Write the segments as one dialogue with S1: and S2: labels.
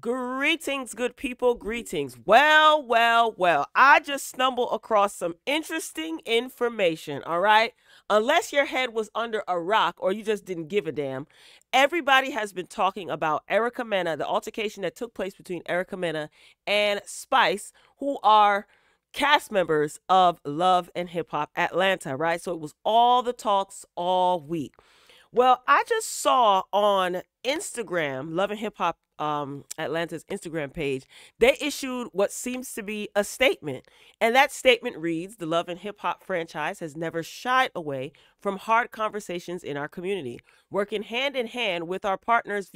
S1: Greetings, good people. Greetings. Well, well, well. I just stumbled across some interesting information, all right? Unless your head was under a rock or you just didn't give a damn, everybody has been talking about Erica Mena, the altercation that took place between Erica Mena and Spice, who are cast members of Love and Hip Hop Atlanta, right? So it was all the talks all week. Well, I just saw on Instagram, Love and Hip Hop um, Atlanta's Instagram page, they issued what seems to be a statement. And that statement reads The Love and Hip Hop franchise has never shied away from hard conversations in our community. Working hand in hand with our partners,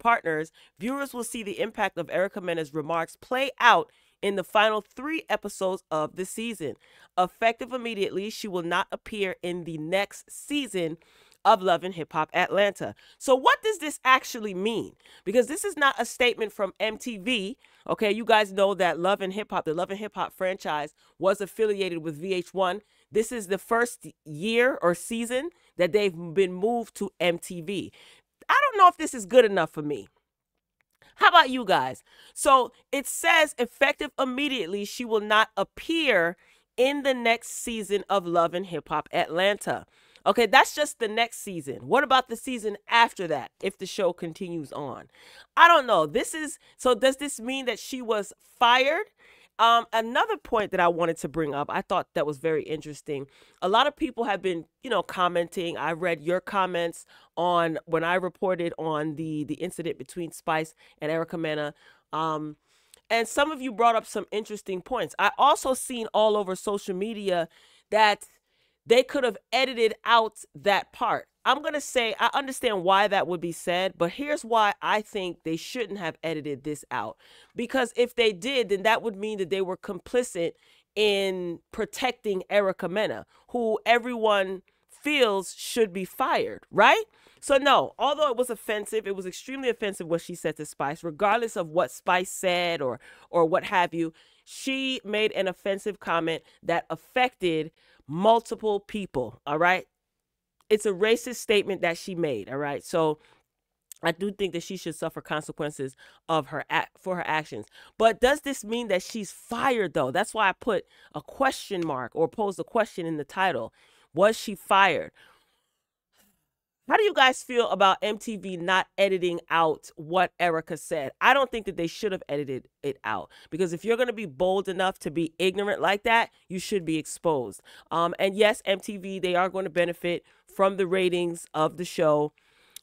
S1: partners, viewers will see the impact of Erica Mena's remarks play out in the final three episodes of the season. Effective immediately, she will not appear in the next season of Love and Hip Hop Atlanta. So, what does this actually mean? Because this is not a statement from MTV. Okay, you guys know that Love and Hip Hop, the Love and Hip Hop franchise, was affiliated with VH1. This is the first year or season that they've been moved to MTV. I don't know if this is good enough for me. How about you guys? So it says effective immediately, she will not appear in the next season of Love and Hip Hop Atlanta. Okay, that's just the next season. What about the season after that if the show continues on? I don't know. This is so does this mean that she was fired? Um, another point that I wanted to bring up, I thought that was very interesting. A lot of people have been, you know, commenting. I read your comments on when I reported on the the incident between Spice and Erica Mena. Um, and some of you brought up some interesting points. I also seen all over social media that they could have edited out that part. I'm going to say I understand why that would be said, but here's why I think they shouldn't have edited this out. Because if they did, then that would mean that they were complicit in protecting Erica Mena, who everyone feels should be fired, right? So no, although it was offensive, it was extremely offensive what she said to Spice, regardless of what Spice said or or what have you. She made an offensive comment that affected multiple people. All right. It's a racist statement that she made. All right. So I do think that she should suffer consequences of her act for her actions. But does this mean that she's fired though? That's why I put a question mark or posed a question in the title. Was she fired? How do you guys feel about MTV not editing out what Erica said? I don't think that they should have edited it out because if you're going to be bold enough to be ignorant like that, you should be exposed. Um, and yes, MTV, they are going to benefit from the ratings of the show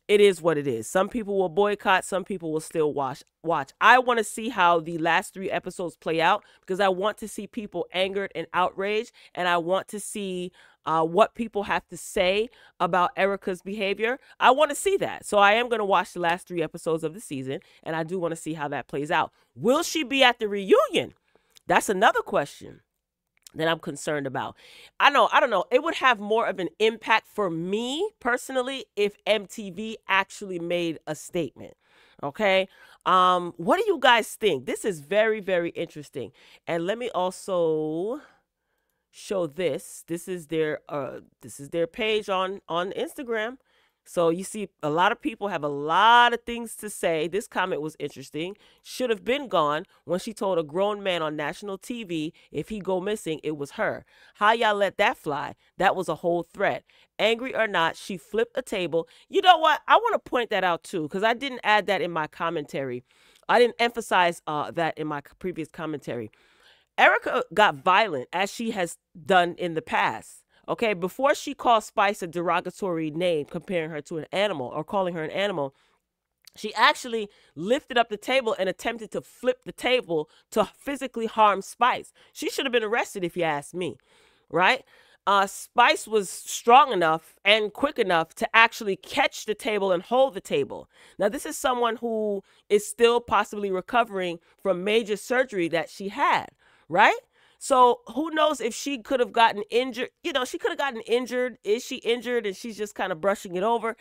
S1: it is what it is. Some people will boycott, some people will still watch. Watch. I want to see how the last 3 episodes play out because I want to see people angered and outraged and I want to see uh, what people have to say about Erica's behavior. I want to see that. So I am going to watch the last 3 episodes of the season and I do want to see how that plays out. Will she be at the reunion? That's another question that I'm concerned about. I know, I don't know. It would have more of an impact for me personally if MTV actually made a statement. Okay? Um what do you guys think? This is very very interesting. And let me also show this. This is their uh this is their page on on Instagram. So you see, a lot of people have a lot of things to say. This comment was interesting. Should have been gone when she told a grown man on national TV if he go missing, it was her. How y'all let that fly? That was a whole threat. Angry or not, she flipped a table. You know what? I want to point that out too because I didn't add that in my commentary. I didn't emphasize uh, that in my previous commentary. Erica got violent as she has done in the past. Okay, before she called Spice a derogatory name, comparing her to an animal or calling her an animal, she actually lifted up the table and attempted to flip the table to physically harm Spice. She should have been arrested, if you ask me, right? Uh, Spice was strong enough and quick enough to actually catch the table and hold the table. Now, this is someone who is still possibly recovering from major surgery that she had, right? So who knows if she could have gotten injured? You know, she could have gotten injured. Is she injured and she's just kind of brushing it over?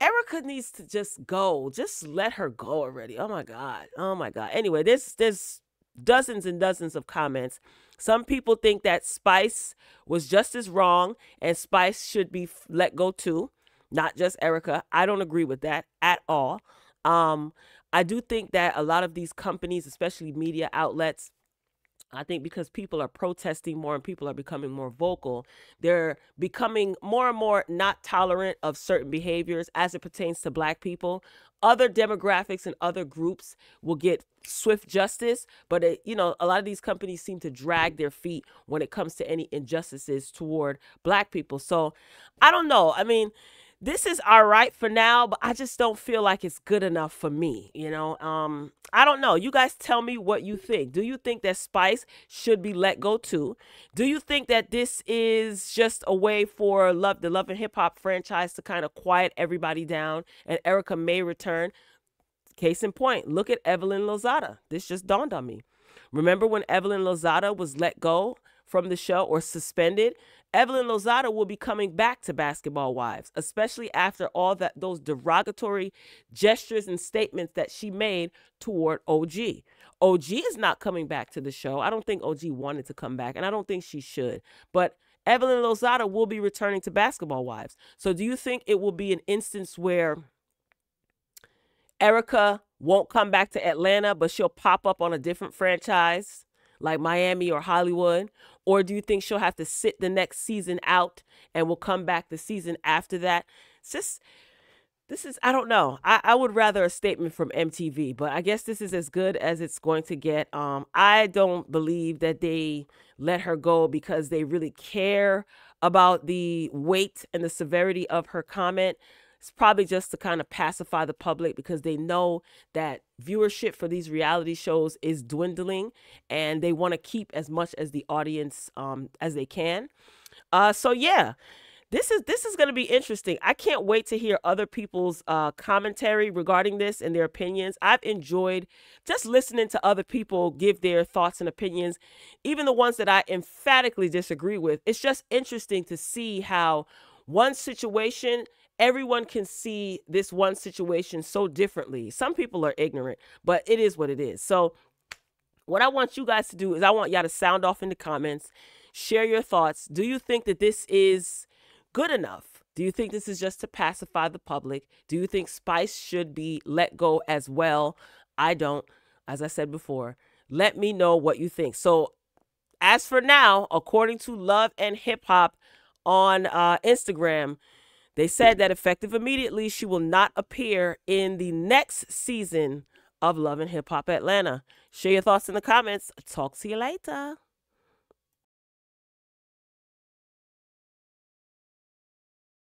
S1: Erica needs to just go. Just let her go already. Oh my God. Oh my God. Anyway, there's there's dozens and dozens of comments. Some people think that Spice was just as wrong and Spice should be let go too, not just Erica. I don't agree with that at all. Um, I do think that a lot of these companies, especially media outlets, I think because people are protesting more and people are becoming more vocal, they're becoming more and more not tolerant of certain behaviors as it pertains to black people. Other demographics and other groups will get swift justice, but it, you know, a lot of these companies seem to drag their feet when it comes to any injustices toward black people. So, I don't know. I mean, this is all right for now, but I just don't feel like it's good enough for me. You know, um, I don't know. You guys tell me what you think. Do you think that Spice should be let go too? Do you think that this is just a way for love the Love and Hip Hop franchise to kind of quiet everybody down and Erica may return? Case in point, look at Evelyn Lozada. This just dawned on me. Remember when Evelyn Lozada was let go from the show or suspended? Evelyn Lozada will be coming back to Basketball Wives, especially after all that those derogatory gestures and statements that she made toward OG. OG is not coming back to the show. I don't think OG wanted to come back, and I don't think she should. But Evelyn Lozada will be returning to Basketball Wives. So do you think it will be an instance where Erica won't come back to Atlanta, but she'll pop up on a different franchise? Like Miami or Hollywood? Or do you think she'll have to sit the next season out and will come back the season after that? Just, this is, I don't know. I, I would rather a statement from MTV, but I guess this is as good as it's going to get. Um, I don't believe that they let her go because they really care about the weight and the severity of her comment. It's probably just to kind of pacify the public because they know that viewership for these reality shows is dwindling and they want to keep as much as the audience um, as they can. Uh, so yeah, this is this is going to be interesting. I can't wait to hear other people's uh, commentary regarding this and their opinions. I've enjoyed just listening to other people give their thoughts and opinions, even the ones that I emphatically disagree with. It's just interesting to see how one situation everyone can see this one situation so differently. Some people are ignorant, but it is what it is. So, what I want you guys to do is I want y'all to sound off in the comments, share your thoughts. Do you think that this is good enough? Do you think this is just to pacify the public? Do you think Spice should be let go as well? I don't. As I said before, let me know what you think. So, as for now, according to Love and Hip Hop on uh, Instagram, they said that effective immediately, she will not appear in the next season of Love and Hip Hop Atlanta. Share your thoughts in the comments. Talk to you later.